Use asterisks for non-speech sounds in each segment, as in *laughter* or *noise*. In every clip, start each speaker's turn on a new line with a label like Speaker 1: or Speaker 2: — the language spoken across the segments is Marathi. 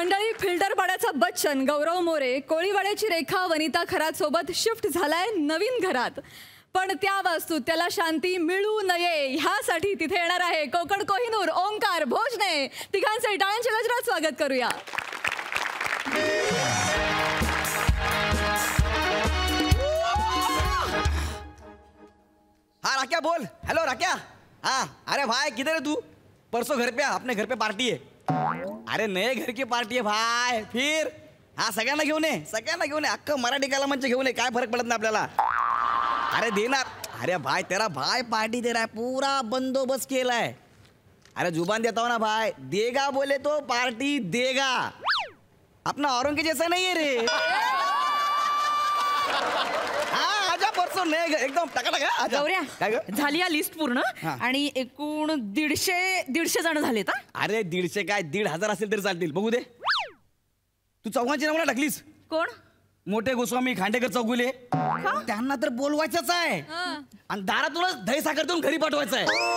Speaker 1: मंडळी फिल्टर पाड्याचा बच्चन गौरव मोरे कोळीवाड्याची रेखा वनिता खरात सोबत शिफ्ट झालाय नवीन घरात. पण त्या वास्तूत त्याला शांती मिळू नये ह्यासाठी तिथे येणार आहे कोकण कोहिनूर ओंकार भोजने. तिघांचे टाळ्यांच्या गजरात स्वागत करूया.
Speaker 2: हाँ राक्या बोल. हेलो राक्या हाँ अरे भाई किधर है तू? परसों घर पे आ, अपने घर पे पार्टी है अरे नए घर की पार्टी आहे भाय. फिर. हा सगळ्यांना घेऊन ये. सगळ्यांना घेऊन ये. अख्खं मराठी म्हणजे घेऊन ये. काय फरक पडत नाही आपल्याला. अरे देणार. अरे भाय तेरा भाय पार्टी दे रहा है. पूरा बंदोबस्त केलाय. अरे जुबान देता हो ना भाई देगा बोले तो पार्टी देगा. अपना औरों के जैसा नहीं है रे. हाँ नए घर एकदम टका टका
Speaker 3: गौऱ्या
Speaker 2: काय ग?
Speaker 3: झाली या लिस्ट पूर्ण
Speaker 2: हा.
Speaker 3: आणि एकूण दीडशे दीडशे जण झालेत हा?
Speaker 2: अरे दीडशे काय? दीड हजार असेल तरी चालतील. बघू दे. तू चौघांची नावं ना टाकलीस
Speaker 3: कोण?
Speaker 2: मोठे गोस्वामी खांडेकर चौगुले. त्यांना तर बोलवायचंच आहे. आणि दारातूनच दही साखर देऊन घरी पाठवायचं आहे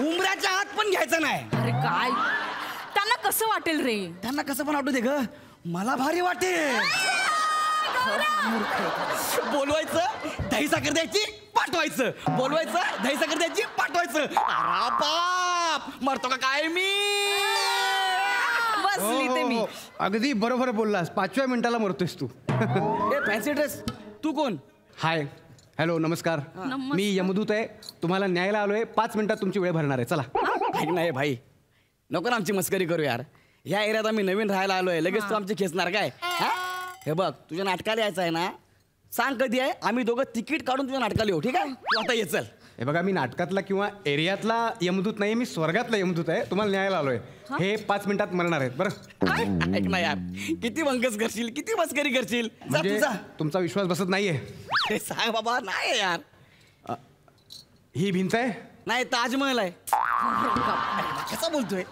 Speaker 2: उमऱ्याच्या आत पण घ्यायचं नाही.
Speaker 3: अरे काय? त्यांना कसं वाटेल रे?
Speaker 2: त्यांना कसं पण वाटू दे ग. मला भारी वाटेल. बोलवायचं दही साखर द्यायची पाठवायचं. बोलवायचं दही साखर द्यायची पाठवायचं. अरे बाप! मरतो का काय मी?
Speaker 3: बसली ते मी.
Speaker 4: हो, हो. अगदी बरोबर बोललास. पाचव्या मिनिटाला मरतोयस तू.
Speaker 2: ए फॅन्सी ड्रेस तू कोण?
Speaker 4: हाय. हॅलो नमस्कार. मी यमदूत आहे. तुम्हाला न्यायला आलोय. पाच मिनिटात तुमची वेळ भरणार आहे. चला.
Speaker 2: ऐक ना हे भाई. नको ना आमची मस्करी करू यार. ह्या एरियात आम्ही नवीन राहायला आलोय. लगेच तू आमची खेचणार काय? हा? हे बघ तुझ्या नाटकाला यायचं आहे ना सांग कधी आहे आम्ही दोघं तिकीट काढून तुझ्या नाटकाला येऊ ठीक आहे? तू आता ये चल.
Speaker 4: हे बघा मी नाटकातला किंवा एरियातला यमदूत नाही मी स्वर्गातला यमदूत आहे. तुम्हाला न्यायला आलोय. हे? पाच मिनिटात मरणार आहेत बरं?
Speaker 2: ऐक ना यार किती वंकस करशील किती मस्करी करशील? जा
Speaker 4: म्हणजे
Speaker 2: तुझा
Speaker 4: तुमचा विश्वास बसत नाहीये.
Speaker 2: हे सांग बाबा नाही यार.
Speaker 4: ही भिंत आहे?
Speaker 2: नाही ताजमहल आहे. कसा बोलतोय?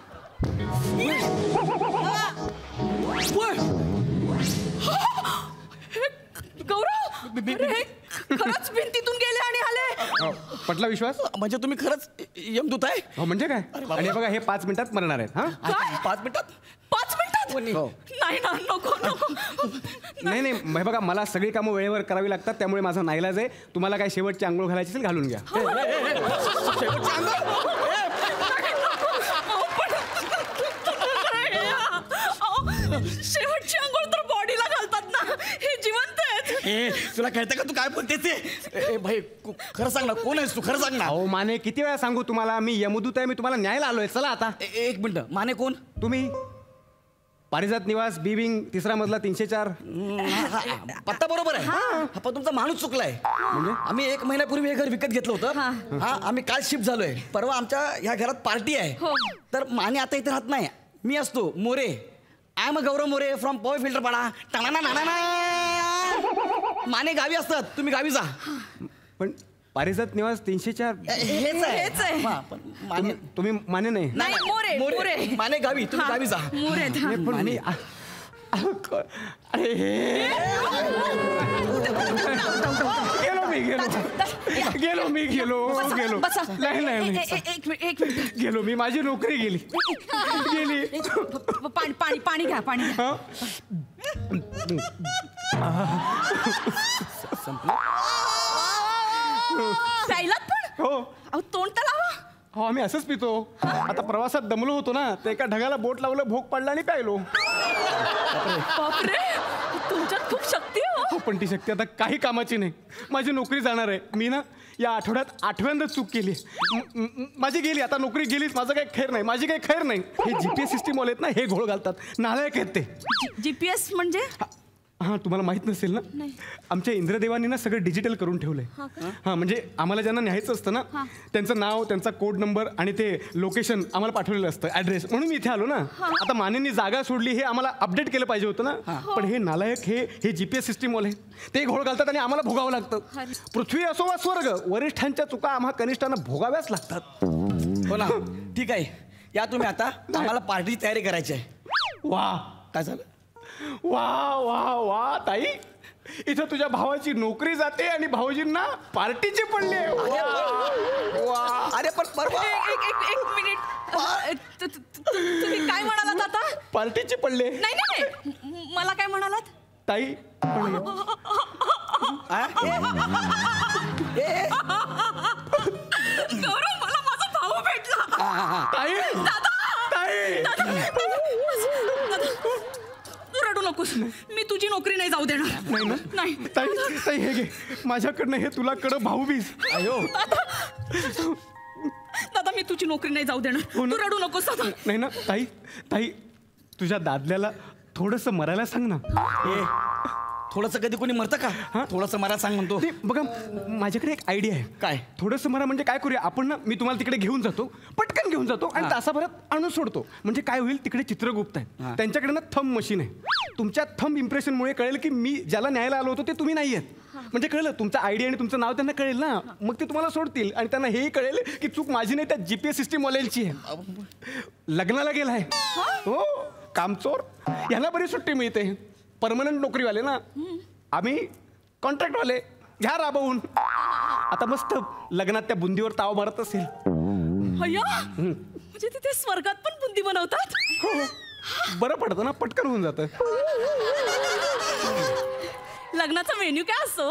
Speaker 3: गौरव अरे, हे खरंच भिंतीतून गेले आणि आले.
Speaker 4: हो, पटला विश्वास?
Speaker 2: म्हणजे तुम्ही खरंच यमदूत आहे?
Speaker 4: हो म्हणजे काय? आणि हे बघा हे पाच मिनिटात मरणार आहेत हा?
Speaker 2: पाच मिनिटात?
Speaker 3: पाच मिनिटात?
Speaker 4: हो.
Speaker 3: नाही ना नको नको.
Speaker 4: नाही नाही हे बघा मला सगळी कामं वेळेवर करावी लागतात त्यामुळे माझा नाईलाज आहे. तुम्हाला काय शेवटची आंघोळ घालायची असेल घालून घ्या.
Speaker 2: शेवटची अंघोळ?
Speaker 3: अहो, शेवटची आंघोळ तर बॉडीला घालतात ना हे जिवंत आहेत
Speaker 2: ए तुला कळतं का तू काय बोलतेस ते ए, भाई कु- खरं सांग ना कोण आहेस तू? खरं सांग ना.
Speaker 4: अहो माने किती वेळा सांगू तुम्हाला? मी यमदूत आहे मी तुम्हाला न्यायला आलोय. चला आता.
Speaker 2: ए, एक मिनिट. माने कोण?
Speaker 4: तुम्ही? पारिजात निवास बी विंग तिसरा मजला तीनशे चार.
Speaker 2: पत्ता बरोबर आहे. हा, पण तुमचा माणूस चुकलाय. म्हणजे? आम्ही एक महिन्यापूर्वी हे घर विकत घेतलं होतं. हा. आम्ही काल शिफ्ट झालोय. परवा आमच्या ह्या घरात पार्टी आहे. तर माने आता इथे राहत नाही. मी असतो More. I am Gaurav More from Powai Filter Pada. टाणा Mane गावी असतात तुम्ही गावी जा.
Speaker 4: पण पारिजात निवास तीनशे चार
Speaker 2: हेच आहे.
Speaker 3: हेच आहे.
Speaker 2: हा, पण माने
Speaker 4: तुम्ही तुम्ही माने नाही.
Speaker 3: नाही, मोरे, मोरे.
Speaker 2: माने गावी तुम्ही गावी जा.
Speaker 3: मोरे.
Speaker 4: नाही, पण मी आ- अहो, क- अरे हे. गेलो मी गेलो. गेलो मी गेलो
Speaker 3: बसा,
Speaker 4: गेलो.
Speaker 3: बसा.
Speaker 4: नाही नाही
Speaker 3: ए-
Speaker 4: नाही.
Speaker 3: ए- ए- एक मिनिट एक मिनिट.
Speaker 4: गेलो मी माझी नोकरी गेली. गेली.
Speaker 3: एक- प- प- पाणी पाणी पाणी घ्या पाणी घ्या. प्यायलात पण?
Speaker 4: हो.
Speaker 3: अहो तोंड तर लावा.
Speaker 4: हो आम्ही असंच पितो. आता प्रवासात दमलो होतो ना तर एका ढगाला बोट लावलं भोग पडला आणि प्यायलो.
Speaker 3: बापरे तुमच्यात खूप शक्ती आहे हो.
Speaker 4: हो पण ती शक्ती आता काही कामाची नाही. माझी नोकरी जाणार आहे. मी ना या आठवड्यात आठव्यांदा चूक केली. म- म- माझी गेली. आता नोकरी गेलीच. माझं काही खैर नाही. माझी काही खैर नाही. हे जीपीएस सिस्टीम वाले आहेत ना हे घोळ घालतात. नालायक आहेत ते.
Speaker 3: जीपीएस म्हणजे?
Speaker 4: हां तुम्हाला माहीत नसेल ना? आमच्या इंद्रदेवांनी ना सगळं डिजिटल करून ठेवलंय. हां म्हणजे आम्हाला ज्यांना न्यायचं असतं ना त्यांचं नाव त्यांचा कोड नंबर आणि ते लोकेशन आम्हाला पाठवलेलं असतं ऍड्रेस म्हणून मी इथे आलो ना. आता मानेंनी जागा सोडली हे आम्हाला अपडेट केलं पाहिजे होतं ना. पण हे नालायक हे हे जीपीएस सिस्टीम वाले ते घोळ घालतात आणि आम्हाला भोगावं लागतं. पृथ्वी असो वा स्वर्ग वरिष्ठांच्या चुका आम्हा कनिष्ठांना भोगाव्याच लागतात.
Speaker 2: हो. ना ठीक आहे. या तुम्ही आता. आम्हाला पार्टीची तयारी करायची आहे.
Speaker 4: वा.
Speaker 2: काय झालं?
Speaker 4: वा वा वा ताई. इथं तुझ्या भावाची नोकरी जाते आणि भाऊजींना पार्टीची पडली
Speaker 2: अरे पण परवा
Speaker 3: एक एक एक मिनिट. अ, तु- तु- तु- तुम्ही काय म्हणालात आता?
Speaker 5: पार्टीचे पडले
Speaker 3: नाही नाही मला काय म्हणालात?
Speaker 5: ताई पडले.
Speaker 2: ए, ए,
Speaker 3: गौरव मला माझा भाऊ भेटला.
Speaker 5: ताई
Speaker 3: तू रडू नकोस मी तुझी नोकरी नाही जाऊ देणार.
Speaker 5: नाही ना?
Speaker 3: नाही.
Speaker 5: ताई ताई हे घे. माझ्याकडनं हे तुला कडं भाऊबीज
Speaker 2: अयो.
Speaker 3: दादा. मी तुझी नोकरी नाही जाऊ देणार.
Speaker 5: हो.
Speaker 3: तू रडू नकोस दादा.
Speaker 5: नाही ना? ताई ताई तुझ्या दादल्याला थोडस मरायला सांग ना.
Speaker 2: ए थोडस कधी कोणी मरतं का? थोडस मला सांग म्हणतो.
Speaker 5: ते बघा माझ्याकडे एक आयडिया आहे.
Speaker 2: काय?
Speaker 5: थोडंसं मला म्हणजे काय करूया आपण ना मी तुम्हाला तिकडे घेऊन जातो पटकन घेऊन जातो आणि. तासाभरात आणून सोडतो. म्हणजे काय होईल तिकडे चित्रगुप्त
Speaker 2: हा.
Speaker 5: आहे. त्यांच्याकडे ना थंब मशीन आहे. तुमच्या थंब इम्प्रेशनमुळे कळेल की मी ज्याला न्यायला आलो होतो ते तुम्ही नाही आहेत. म्हणजे कळलं तुमचं आयडिया आणि तुमचं नाव त्यांना कळेल ना? मग ते तुम्हाला सोडतील आणि त्यांना हेही कळेल की चूक माझी नाही त्या जीपीएस सिस्टीम वाल्यांची आहे. लग्नाला गेलाय. हो? कामचोर. यांना बरी सुट्टी मिळते. परमनंट नोकरीवाले ना? आम्ही कॉन्ट्रॅक्टवाले घ्या राबवून. आता मस्त लग्नात त्या बुंदीवर ताव मारत असेल.
Speaker 3: म्हणजे तिथे स्वर्गात पण बुंदी बनवतात?
Speaker 5: हो बरं पडतं ना पटकन होऊन जातं.
Speaker 3: लग्नाचा मेन्यू काय असतो?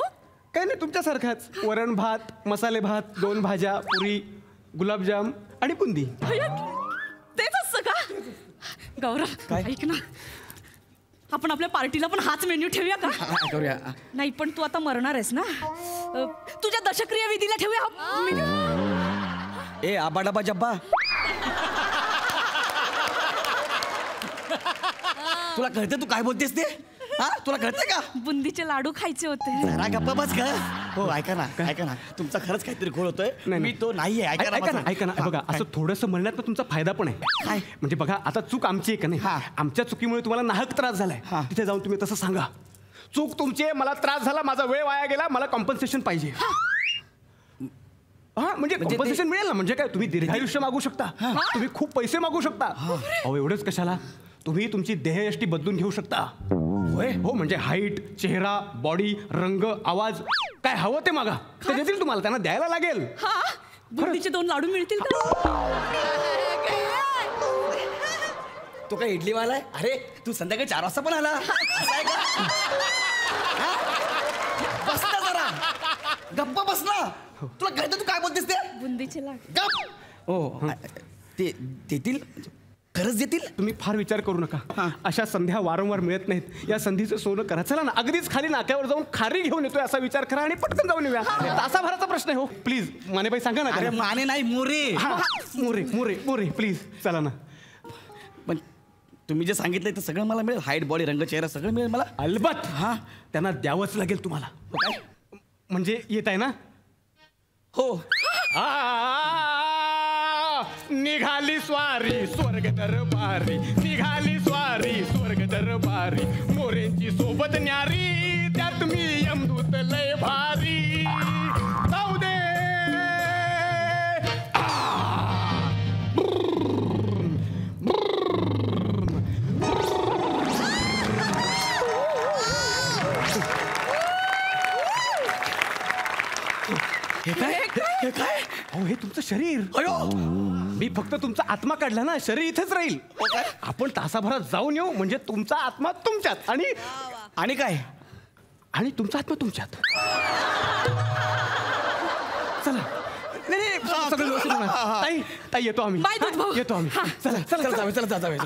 Speaker 5: काही नाही तुमच्यासारखाच. वरण भात मसाले भात दोन भाज्या पुरी गुलाबजाम आणि बुंदी.
Speaker 3: तेच असतं का? गौरव
Speaker 2: काय?
Speaker 3: ऐक ना. आपण आपल्या पार्टीला पण हाच मेन्यू ठेवूया का?
Speaker 2: करूया.
Speaker 3: नाही पण तू आता मरणार आहेस ना? अ, तुझ्या दशक्रिया विधीला ठेवूया. हा
Speaker 2: ए आबा डबा जब्बा. तुला कळतं तू काय बोलतेस ते? हा तुला कळतंय का?
Speaker 3: बुंदीचे लाडू खायचे होते.
Speaker 2: जरा गप्पा बस का हो ऐका ना ऐका ना. तुमचा खरंच काहीतरी खोळ होतोय.
Speaker 5: नाही,
Speaker 2: मी
Speaker 5: नाही.
Speaker 2: तो नाहीये ऐका ना
Speaker 5: ऐका ना
Speaker 2: माझं.
Speaker 5: ऐका ना. बघा? असं थोडंसं म्हणण्यात ना तुमचा फायदा पण आहे.
Speaker 2: काय?
Speaker 5: म्हणजे बघा आता चूक आमची आहे का नाही?
Speaker 2: हा.
Speaker 5: आमच्या चुकीमुळे तुम्हाला नाहक त्रास झालाय.
Speaker 2: हा.
Speaker 5: तिथे जाऊन तुम्ही तसं सांगा. चूक तुमची आहे मला त्रास झाला माझा वेळ वाया गेला मला कॉम्पन्सेशन पाहिजे. हा. म्हणजे
Speaker 2: म्हणजे
Speaker 5: कॉम्पन्सेशन मिळेल ना? म्हणजे काय तुम्ही दीर्घायुष्य मागू शकता. तुम्ही खूप पैसे मागू शकता. अहो एवढंच कशाला? तुम्ही तुमची देहयष्टी बदलून घेऊ शकता. होय? हो म्हणजे हाईट चेहरा बॉडी रंग आवाज काय हवं ते मागा. ते देतील तुम्हाला त्यांना द्यायला लागेल.
Speaker 3: हा? बुंदीचे दोन लाडू मिळतील का?
Speaker 2: तो काय इडलीवाला आहे? अरे तू संध्याकाळी चार वाजता पण आला? हा? बस ना जरा. गप्पा बस ना. तुला कळतं तू काय बोलतेस ते?
Speaker 3: बुंदीचे लाडू.
Speaker 2: गप. हो. ते देतील? खरंच देतील?
Speaker 5: तुम्ही फार विचार करू नका. अशा संध्या वारंवार मिळत नाहीत. या संधीचं सोनं करा. चला ना अगदीच खाली नाक्यावर जाऊन खारी घेऊन येतोय असा विचार करा आणि पटकन जाऊन येऊया. तासाभराचा प्रश्न आहे हो. प्लीज मानेबाई सांगा ना
Speaker 2: अरे? माने नाही मोरे.
Speaker 5: हा, मोरे मोरे मोरे प्लीज चला ना.
Speaker 2: पण तुम्ही जे सांगितलंय ते सगळं मला मिळेल. हाईट बॉडी रंग चेहरा सगळं मिळेल मला.
Speaker 5: अलबत!
Speaker 2: हा.
Speaker 5: त्यांना द्यावंच लागेल तुम्हाला.
Speaker 2: हो
Speaker 5: म्हणजे येत आहे ना?
Speaker 2: हो.
Speaker 5: निघाली स्वारी स्वर्ग दरबारी. निघाली स्वारी स्वर्ग दरबारी. मोरेंची सोबत न्यारी त्यात मी यमदूत लय भारी. जाऊ दे. आ,
Speaker 2: हे काय? हे काय?
Speaker 5: अहो हे तुमचं शरीर.
Speaker 2: अयो!
Speaker 5: मी फक्त तुमचा आत्मा काढला ना शरीर इथेच राहील. आपण तासाभरात जाऊन येऊ म्हणजे तुमचा आत्मा तुमच्यात. आणि
Speaker 2: आणि काय?
Speaker 5: आणि तुमचा आत्मा तुमच्यात. चला. ताई ताई येतो आम्ही.
Speaker 3: बाय, दूध भाऊ.
Speaker 5: येतो आम्ही. चला चला
Speaker 2: चला जावे चला जा, जावे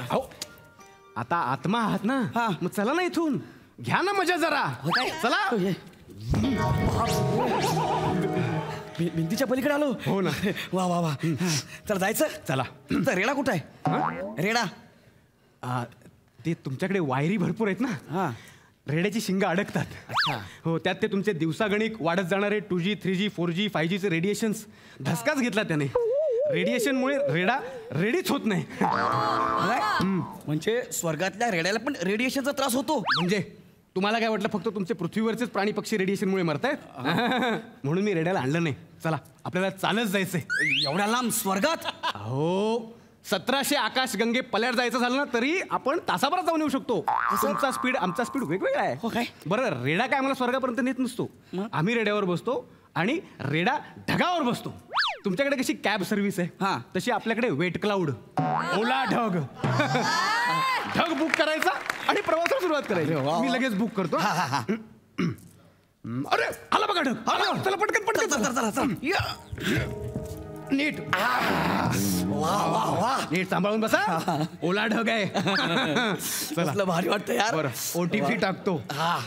Speaker 5: आता आत्मा आहात ना?
Speaker 2: हा.
Speaker 5: मग चला ना इथून. घ्या ना मजा जरा. चला.
Speaker 2: हो. भि- भिंतीच्या पलीकडे आलो.
Speaker 5: हो ना. *laughs*
Speaker 2: वा वा वा. चला जायचं?
Speaker 5: चला.
Speaker 2: तर रेडा कुठं आहे? रेडा.
Speaker 5: आ, ते तुमच्याकडे वायरी भरपूर आहेत ना?
Speaker 2: हा.
Speaker 5: रेड्याची शिंग अडकतात.
Speaker 2: अच्छा.
Speaker 5: हो त्यात ते तुमचे दिवसागणिक वाढत जाणारे two G three G four G five जीचे रेडिएशन्स. धसकाच घेतला त्याने. रेडिएशनमुळे रेडा रेडीच होत नाही. *laughs*
Speaker 2: काय? म्हणजे स्वर्गातल्या रेड्याला पण रेडिएशनचा त्रास होतो.
Speaker 5: म्हणजे? तुम्हाला काय वाटलं फक्त तुमचे पृथ्वीवरचेच प्राणी पक्षी रेडिएशनमुळे मरतायत? *laughs* म्हणून मी रेड्याला आणलं नाही. चला आपल्याला चालत जायचंय.
Speaker 2: एवढ्या लांब स्वर्गात?
Speaker 5: हो सतराशे आकाश गंगे पल्याड जायचं झालं ना तरी आपण तासाभरात जाऊन येऊ शकतो. तुमचा स्पीड आमचा स्पीड वेगवेगळा
Speaker 2: हो काय?
Speaker 5: आहे बरं रेडा काय आम्हाला स्वर्गापर्यंत नेत नसतो. आम्ही रेड्यावर बसतो आणि रेडा ढगावर बसतो.
Speaker 4: तुमच्याकडे कशी कॅब सर्व्हिस आहे?
Speaker 2: हा.
Speaker 4: तशी आपल्याकडे वेट क्लाउड. ओला ढग. *laughs* ढग बुक करायचा आणि प्रवासाला सुरुवात करायची. मी लगेच बुक करतो. अरे आला बघा ढग. आला. चला पटकन पटकन.
Speaker 2: चल, चल, चल.
Speaker 4: नीट.
Speaker 2: वा वा वा.
Speaker 4: नीट सांभाळून बसा. ओला ढग आहे. *laughs* चला.
Speaker 2: भारी वाटतं यार.
Speaker 4: बरं. ओटीपी टाकतो.
Speaker 2: हा.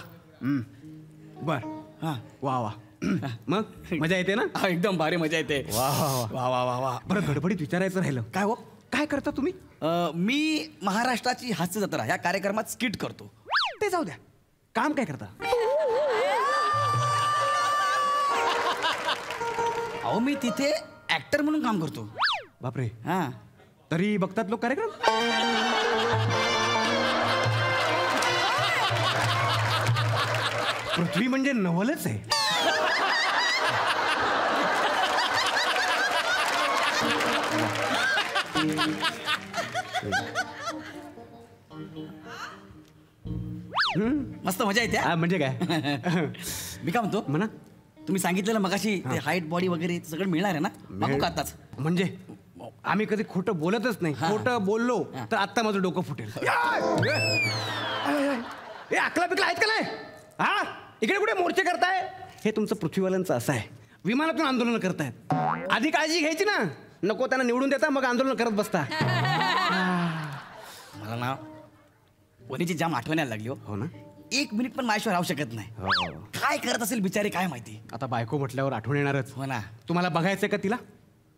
Speaker 4: बर.
Speaker 2: हा.
Speaker 4: वा वा. *coughs* मग? मजा येते ना?
Speaker 2: हा, एकदम भारी मजा येते.
Speaker 4: वा वा वा.
Speaker 2: वा वा
Speaker 4: बरं गडबडीत विचारायचं राहिलं.
Speaker 2: काय हो?
Speaker 4: काय करता तुम्ही?
Speaker 2: मी महाराष्ट्राची हास्य जत्रा या कार्यक्रमात स्किट करतो.
Speaker 4: ते जाऊ द्या. काम काय करता?
Speaker 2: अहो मी तिथे ऍक्टर म्हणून काम करतो.
Speaker 4: बापरे.
Speaker 2: हा.
Speaker 4: तरी बघतात लोक कार्यक्रम? पृथ्वी म्हणजे नवलच आहे.
Speaker 2: मस्त मजा येते हा.
Speaker 4: हा, म्हणजे काय? *laughs*
Speaker 2: मी काय म्हणतो
Speaker 4: म्हणा.
Speaker 2: तुम्ही सांगितलेलं मगाशी ते हाईट बॉडी वगैरे सगळं मिळणार आहे ना? बघू का आताच?
Speaker 4: म्हणजे? आम्ही कधी खोटं बोलतच नाही. खोटं बोललो. तर आत्ता माझं डोकं फुटेल. ए अकला पिकला आहेत का नाही? हा? इकडे कुठे मोर्चे करताय? हे तुमचं पृथ्वीवाल्यांचं असं आहे. विमानातून आंदोलन करतायत. आधी काळजी घ्यायची ना. नको त्यांना निवडून देता मग आंदोलन करत बसता. *laughs*
Speaker 2: मला ना वनीची जाम आठवण यायला लागली हो.
Speaker 4: हो ना?
Speaker 2: एक मिनिट पण माझ्याशिवाय राहू शकत नाही. काय करत असेल बिचारे काय माहिती?
Speaker 4: आता बायको म्हटल्यावर आठवण येणारच.
Speaker 2: हो ना.
Speaker 4: तुम्हाला बघायचंय का तिला?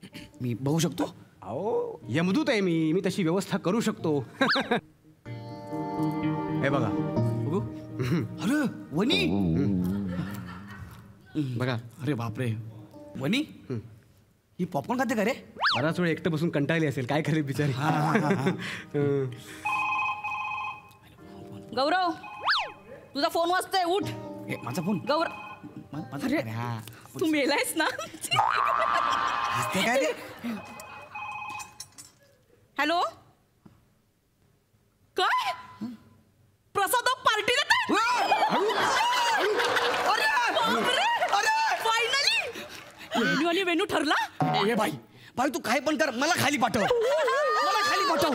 Speaker 4: *clears throat*
Speaker 2: मी बघू शकतो.
Speaker 4: अहो यमदूत आहे मी. मी तशी व्यवस्था करू शकतो. *laughs* हे बघा.
Speaker 2: बघू. अरे वनी
Speaker 4: बघा.
Speaker 2: अरे बापरे. वनी ही. पॉपकॉर्न खाते का रे?
Speaker 4: बराच वेळ एकटं बसून कंटाळली असेल. काय करेल बिचारी? हं.
Speaker 3: गौरव तुझा फोन वाजतोय उठ.
Speaker 2: ए, माझा फोन
Speaker 3: गौरव
Speaker 2: माझा हा.
Speaker 3: तू मेलायस ना?
Speaker 2: हसते काय रे?
Speaker 3: हॅलो? काय? प्रसाद पार्टी फायनली वेणू आणि वेणू ठरला?
Speaker 2: ए भाई भाई तू काय पण कर मला खाली पाठव. मला खाली पाठव.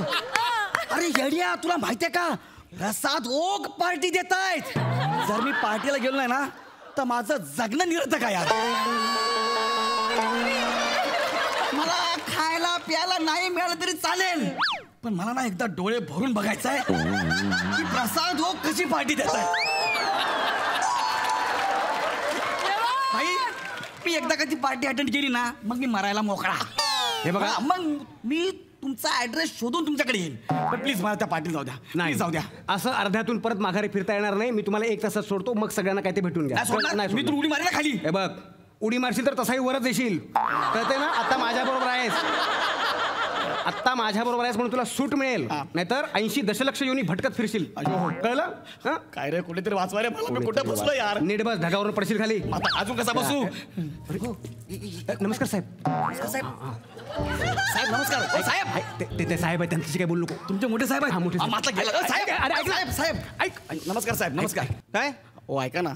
Speaker 2: अरे येड्या तुला माहितीये का? प्रसाद ओक पार्टी देत आहेत जर मी पार्टीला गेलो नाही ना तर माझं जगणं निरर्थक आहे यार. मला खायला प्यायला नाही मिळालं तरी चालेल. पण मला ना एकदा डोळे भरून बघायचं आहे की प्रसाद ओक कशी पार्टी देत आहे भाई मी एकदा कधी पार्टी अटेंड केली ना मग मी मरायला मोकळा.
Speaker 4: हे बघा.
Speaker 2: मग मी तुमचा ऍड्रेस शोधून तुमच्याकडे येईल पण प्लीज मला त्या पार्टीला जाऊ द्या.
Speaker 4: नाही.
Speaker 2: जाऊ द्या.
Speaker 4: असं अर्ध्यातून परत माघारी फिरता येणार नाही. मी तुम्हाला एक तासात सोडतो मग सगळ्यांना काय ते भेटून घ्या.
Speaker 2: नाही मी. तुला उडी मारेन ना खाली.
Speaker 4: हे बघ उडी मारशील तर तसाही वरच येशील. कळते ना? आता माझ्या बरोबर आहेस. आत्ता माझ्या बरोबर आहेस म्हणून तुला सूट मिळेल.
Speaker 2: हा.
Speaker 4: नाहीतर ऐंशी दशलक्ष येऊनी भटकत फिरशील. कळलं? हं?
Speaker 2: काय रे कुठेतरी वाचवा रे मला. मी कुठे बसलो यार?
Speaker 4: नीट बस ढगावरून पडशील खाली.
Speaker 2: आता अजून कसा बसू?
Speaker 4: अ, नमस्कार साहेब.
Speaker 2: नमस्कार साहेब. साहेब नमस्कार. साहेब.
Speaker 4: हाय, ते- ते ते साहेब आहेत त्यांच्याशी काय बोलू नको.
Speaker 2: तुमचे मोठे साहेब
Speaker 4: हा, मोठे
Speaker 2: हा,
Speaker 4: साहेब.
Speaker 2: मागचा गेला. अ, साहेब
Speaker 4: अरे, ऐक ना.
Speaker 2: साहेब साहेब.
Speaker 4: ऐक.
Speaker 2: ऐक. नमस्कार साहेब नमस्कार.
Speaker 6: काय?
Speaker 2: ओ ऐका ना.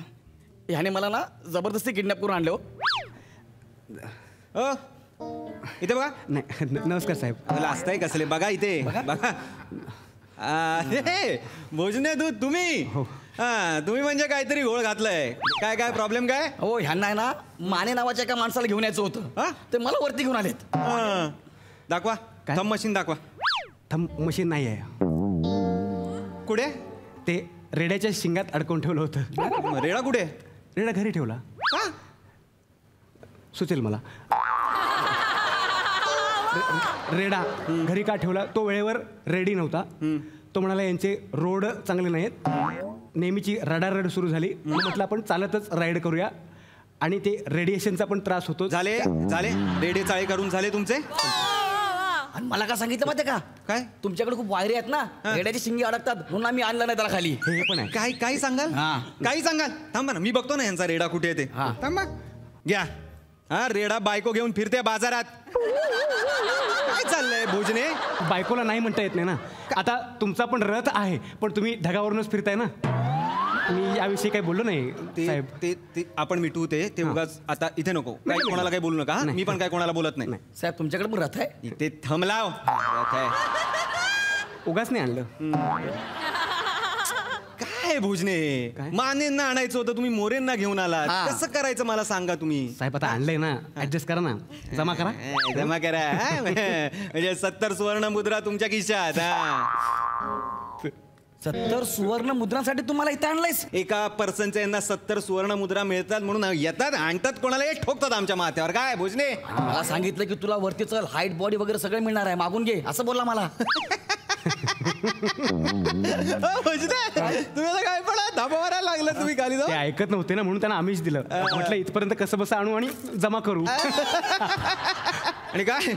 Speaker 2: ह्याने मला ना जबरदस्ती किडनॅप करून आणले हो
Speaker 6: अ? इथे बघा.
Speaker 4: नाही न- नमस्कार साहेब.
Speaker 6: लाजताय कसले बघा इथे. बघा. भोजने दूध तुम्ही?
Speaker 4: हो.
Speaker 6: हा तुम्ही म्हणजे काहीतरी घोळ घातलाय. काय काय प्रॉब्लेम काय?
Speaker 2: हो ह्यांना आहे ना माने नावाच्या एका माणसाला घेऊन यायचं होतं? ते मला वरती घेऊन आलेत.
Speaker 6: हा. दाखवा.
Speaker 4: काय?
Speaker 6: थंब मशीन दाखवा.
Speaker 4: थंब मशीन नाही आहे
Speaker 6: कुठे?
Speaker 4: ते रेड्याच्या शिंगात अडकवून ठेवलं होतं.
Speaker 6: रेडा कुठे?
Speaker 4: रेडा घरी ठेवला.
Speaker 6: का
Speaker 4: सुचेल मला. रेडा घरी का ठेवला? तो वेळेवर रेडी नव्हता. तो म्हणाला यांचे रोड चांगले नाहीत नेहमीची रडारड सुरू झाली. म्हटलं आपण चालतच राईड करूया. आणि ते रेडिएशनचा पण त्रास होतो.
Speaker 6: झाले झाले. रेडे चाळे करून झाले तुमचे?
Speaker 2: आणि मला काय सांगितलं माहिती का?
Speaker 6: काय?
Speaker 2: तुमच्याकडे खूप वायरे आहेत ना? रेड्याची शिंगी अडकतात म्हणून आम्ही आणलं नाही त्याला खाली.
Speaker 4: हे पण आहे.
Speaker 6: काय काही सांगाल?
Speaker 2: हा.
Speaker 6: काही सांगाल? थांबा ना मी बघतो ना यांचा रेडा कुठे आहे ते.
Speaker 2: हा.
Speaker 6: थांबा. घ्या. हा रेडा बायको घेऊन फिरते बाजारात. काय चाललंय भोजने?
Speaker 4: बायकोला नाही म्हणता येत नाही ना. आता तुमचा पण रथ आहे पण तुम्ही ढगावरूनच फिरताय ना. मी याविषयी काही बोललो नाही
Speaker 6: ते
Speaker 4: साहेब.
Speaker 6: ते ते आपण मिटवू ते. ते उगाच आता इथे नको. काही कोणाला काही बोलू नका? मी पण काय कोणाला बोलत नाही.
Speaker 2: साहेब तुमच्याकडे पण रथ आहे?
Speaker 6: इथे थमलाव रथ आहे.
Speaker 4: उगाच नाही आणलं.
Speaker 6: काय भोजने? मानेंना आणायचं होतं तुम्ही मोरेंना घेऊन आला
Speaker 2: हा.
Speaker 6: कसं करायचं मला सांगा तुम्ही?
Speaker 4: साहेब आता आणलंय ना. ऍडजस्ट करा ना. जमा करा. *laughs*
Speaker 6: ए, जमा करा. हा? म्हणजे सत्तर सुवर्ण मुद्रा तुमच्या खिशात हा.
Speaker 2: सत्तर सुवर्ण मुद्रांसाठी तुम्हाला इथं आणलंयस?
Speaker 6: एका पर्सनच्या यांना सत्तर सुवर्ण मुद्रा मिळतात म्हणून येतात आणतात कोणाला एक ठोकतात आमच्या माथ्यावर. काय भोजने?
Speaker 2: मला सांगितलं की तुला वरती चल हाईट बॉडी वगैरे सगळं मिळणार आहे. मागून घे. असं बोलला मला. *laughs*
Speaker 6: तुम्ही आता काय पण धाबा मारायला लागलं तुम्ही खाली
Speaker 4: ते
Speaker 6: जाऊन
Speaker 4: ऐकत नव्हते ना म्हणून त्यांना आम्हीच दिलं. म्हटलं इथपर्यंत कसं बसं आणू आणि जमा करू.
Speaker 6: आणि काय?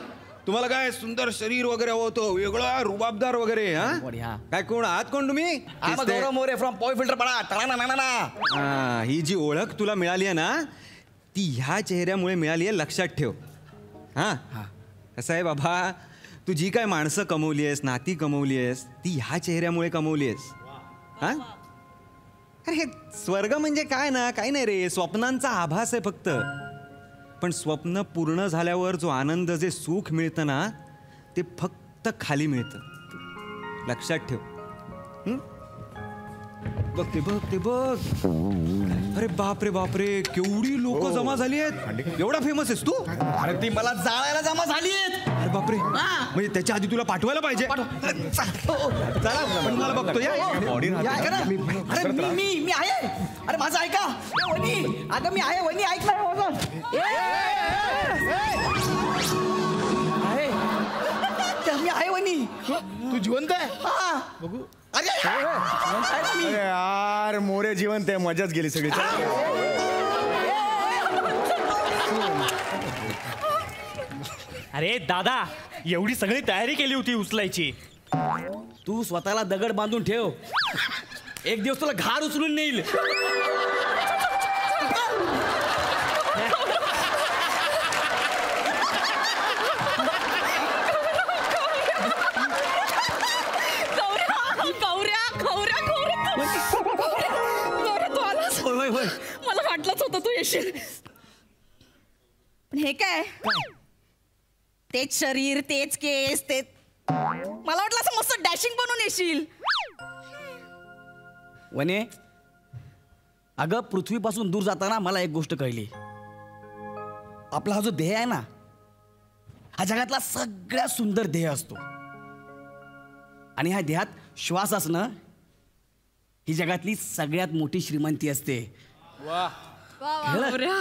Speaker 6: तुम्हाला काय सुंदर शरीर वगैरे होतो? वेगळा रुबाबदार वगैरे हा?
Speaker 2: हा.
Speaker 6: काय कोण? आहात कोण तुम्ही?
Speaker 2: आम गौरव मोरे फ्रॉम पॉय फिल्टर पडा ना ना ना
Speaker 6: हा, ही जी ओळख तुला मिळाली आहे ना ती ह्या चेहऱ्यामुळे मिळाली आहे लक्षात ठेव. हा? कसं आहे बाबा तू जी काय माणसं कमवली आहेस नाती कमवली आहेस ती ह्या चेहऱ्यामुळे कमवली आहेस. हा? अरे हे स्वर्ग म्हणजे काय ना? काही नाही रे स्वप्नांचा आभास आहे फक्त. पण स्वप्न पूर्ण झाल्यावर जो आनंद जे सुख मिळतं ना ते फक्त खाली मिळतं. लक्षात ठेव. हं? बघ ते बघ ते बघ. अरे बाप रे बाप रे केवढी लोक जमा झाली आहेत. एवढा फेमस आहेस तू?
Speaker 2: अरे ती मला जाळायला जमा झाली
Speaker 6: अरे बापरे म्हणजे त्याच्या आधी तुला पाठवायला पाहिजे. चला. पण मला बघतो. या
Speaker 2: ऐका ना. अरे मी मी मी आहे. अरे माझं ऐका. वहिनी. अगं मी आहे वहिनी. ऐक ना हे. माझं. ए, ए, ए, ए. आहे. ते मी आहे वहिनी.
Speaker 7: तू जिवंत आहे?
Speaker 2: हा. बघू. अरे आहे ना मी.
Speaker 7: अरे यार मोरे जिवंत आहे. मजाच गेली सगळी.
Speaker 5: अरे दादा एवढी सगळी तयारी केली होती उचलायची.
Speaker 2: तू स्वतःला दगड बांधून ठेव. एक दिवस तुला घार उचलून नेईल.
Speaker 8: मला वाटलंच होतं तू येशील. पण हे काय? तेच शरीर तेच केस ते मला वाटलं असं मस्त डॅशिंग बनून येशील.
Speaker 2: वने अगं पृथ्वीपासून दूर जाताना मला एक गोष्ट कळली. आपला हा जो देह आहे ना हा जगातला सगळ्यात सुंदर देह असतो. आणि ह्या देहात श्वास असणं ही जगातली सगळ्यात मोठी श्रीमंती असते. कळलं?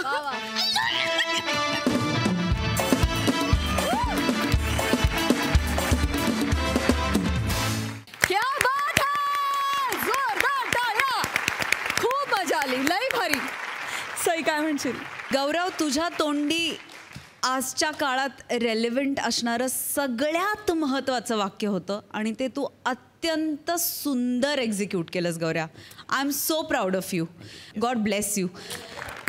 Speaker 1: म्हणशील
Speaker 8: गौरव तुझ्या तोंडी आजच्या काळात रेलेव्हंट असणारं सगळ्यात महत्त्वाचं वाक्य होतं आणि ते तू अत्यंत सुंदर एक्झिक्यूट केलंस गौऱ्या. I am so proud of you God bless you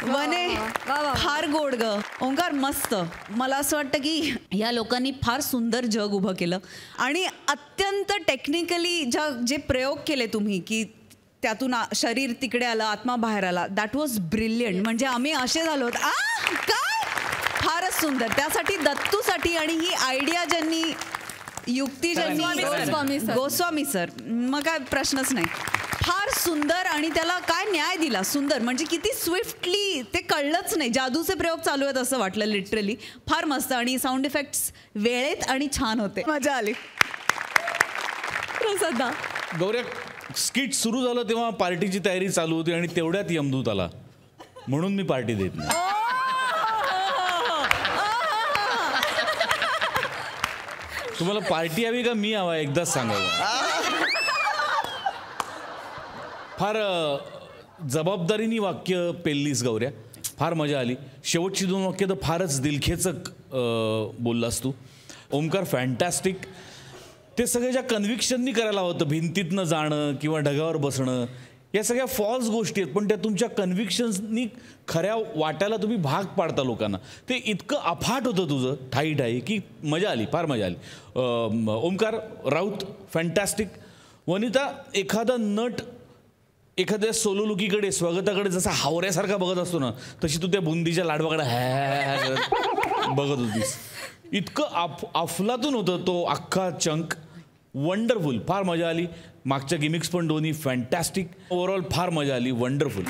Speaker 8: वने. फार गोड ग. ओंकार मस्त. मला असं वाटतं की या लोकांनी फार सुंदर जग उभं केलं. आणि अत्यंत टेक्निकली ज्या जे प्रयोग केले तुम्ही की त्यातून शरीर तिकडे आलं आत्मा बाहेर आला. दॅट वॉज ब्रिलियंट म्हणजे आम्ही असे झालो होतो. आ काय? फारच सुंदर. त्यासाठी दत्तूसाठी आणि ही आयडिया ज्यांनी युक्ती ज्यांनी
Speaker 1: गोस्वामी सर.
Speaker 8: गोस्वामी सर. मग काय प्रश्नच नाही. फार सुंदर आणि त्याला काय न्याय दिला? सुंदर. म्हणजे किती स्विफ्टली ते कळलंच नाही. जादूचे प्रयोग चालू आहेत असं वाटलं लिटरली फार मस्त. आणि साऊंड इफेक्ट्स वेळेत आणि छान होते. मजा आली.
Speaker 1: प्रसादा
Speaker 9: गौऱ्या स्किट सुरू झालं तेव्हा पार्टीची तयारी चालू होती आणि तेवढ्यात यमदूत आला. म्हणून मी पार्टी देत नाही. तुम्हाला पार्टी हवी का? मी हवा एकदाच सांगावं. फार जबाबदारीनी वाक्य पेललीस गौऱ्या. फार मजा आली. शेवटची दोन वाक्य तर फारच दिलखेचक बोललास तू. ओमकार फॅन्टॅस्टिक ते सगळं ज्या कन्व्हिक्शननी करायला होतं भिंतीतनं जाणं किंवा ढगावर बसणं या सगळ्या फॉल्स गोष्टी आहेत. पण त्या तुमच्या कन्व्हिक्शन्सनी खऱ्या वाट्याला तुम्ही भाग पाडता लोकांना. ते इतकं अफाट होतं तुझं ठाई ठाई की मजा आली फार मजा आली. ओमकार राऊत फॅन्टॅस्टिक वनिता एखादा नट एखाद्या सोलोलुकीकडे स्वागताकडे जसा हावऱ्यासारखा बघत असतो ना तशी तू त्या बुंदीच्या लाडवाकडे हॅ *laughs* बघत होतीस. इतकं आफ अफलातून होतं तो अख्खा चंक वंडरफुल फार मजा आली. मागच्या गिमिक्स पण दोन्ही फॅन्टॅस्टिक ओव्हरऑल फार मजा आली. वंडरफुल